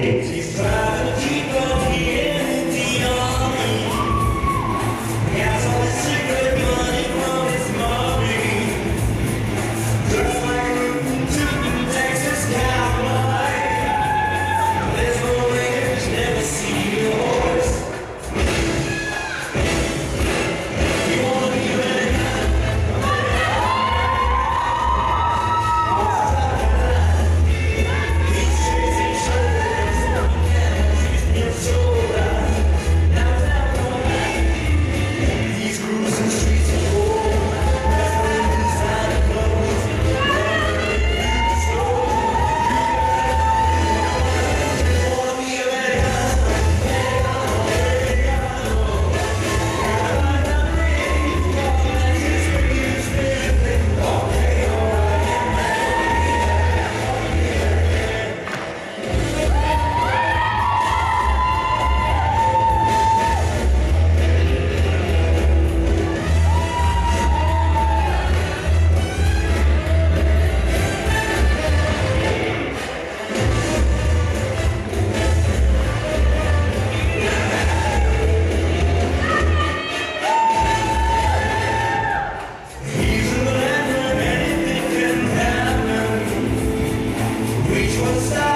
existe What's that?